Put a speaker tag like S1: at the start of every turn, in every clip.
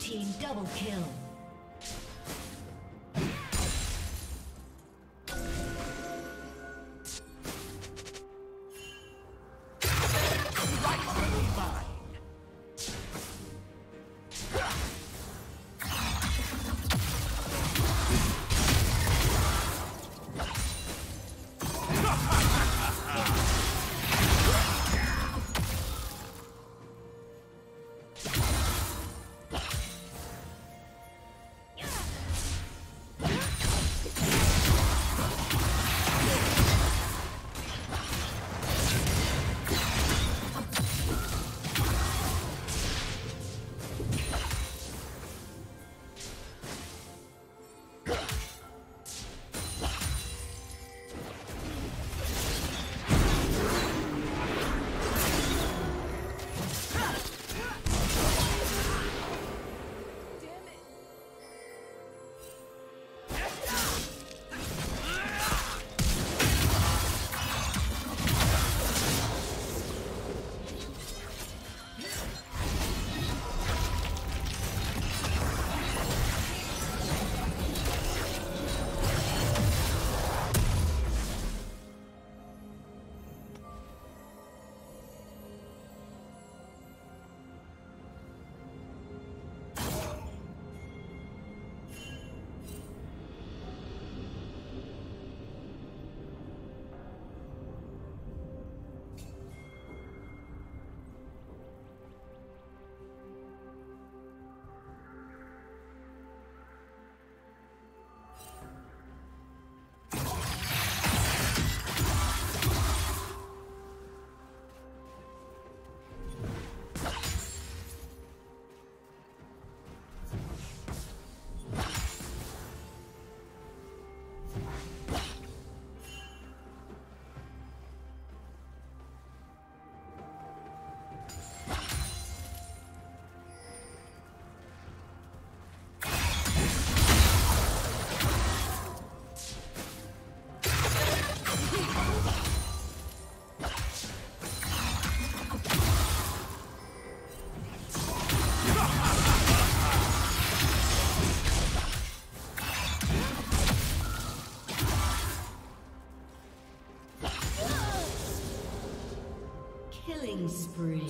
S1: Team double kill. spree.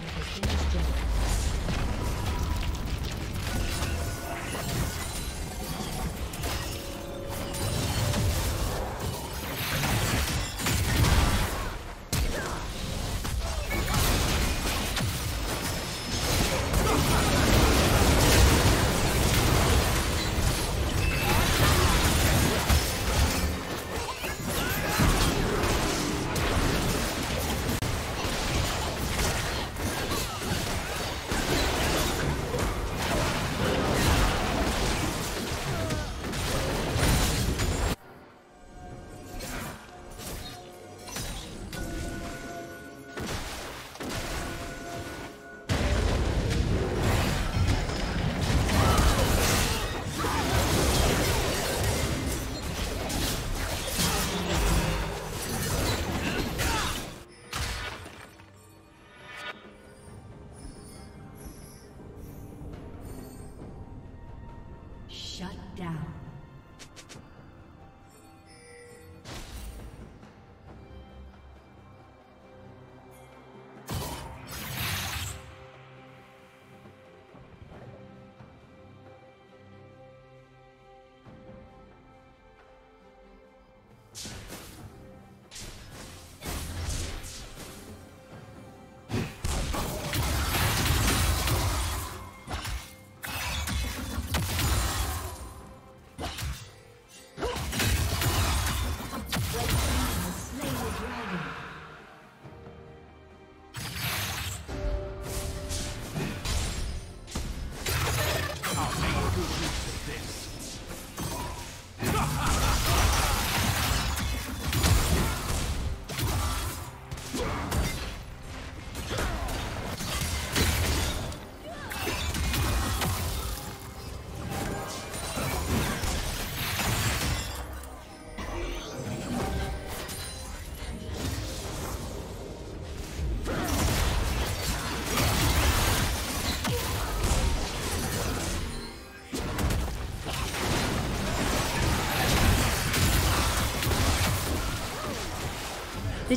S1: has been destroyed.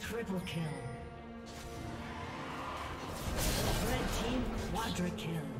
S2: Triple kill. Red team quadra kill.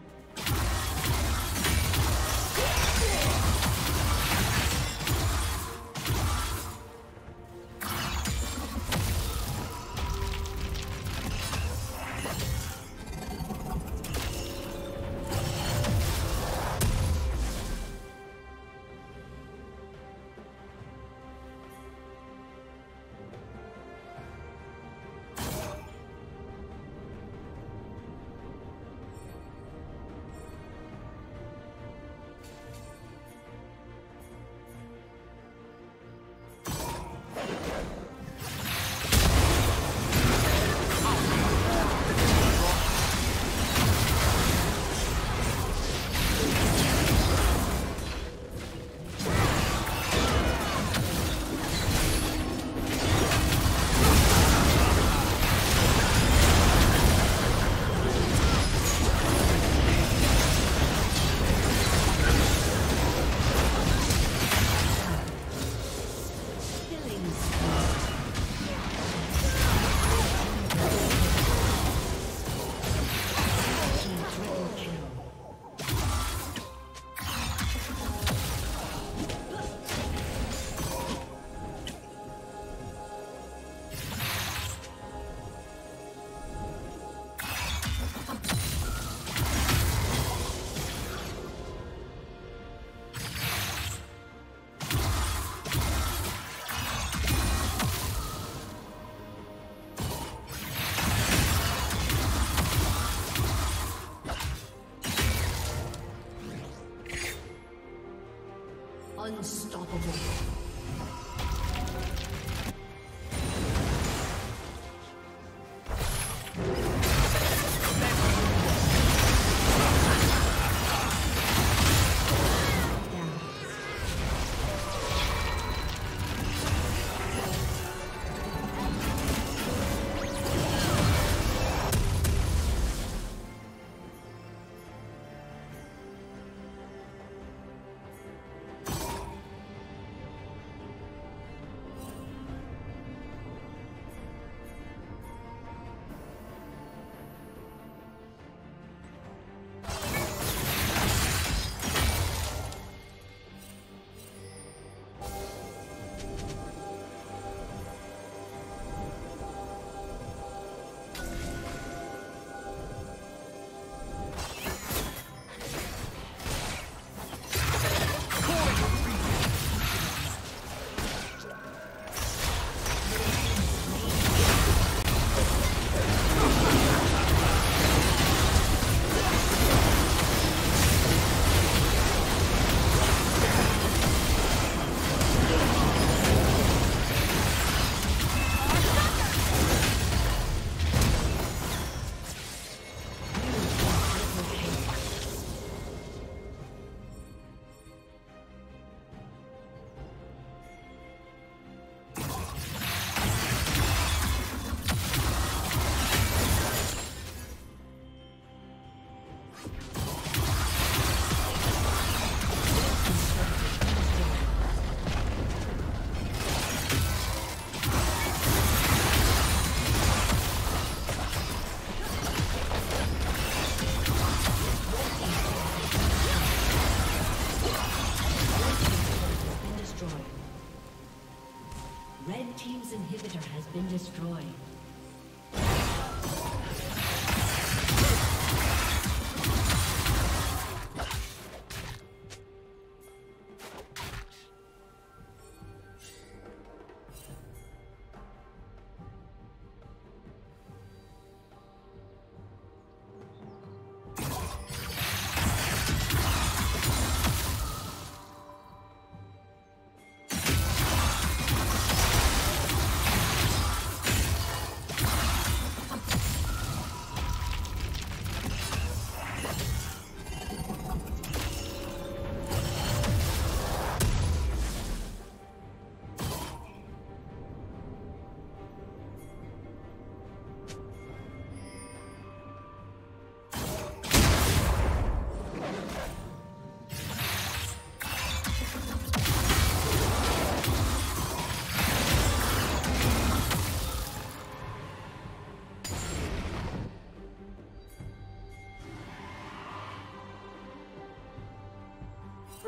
S1: Unstoppable.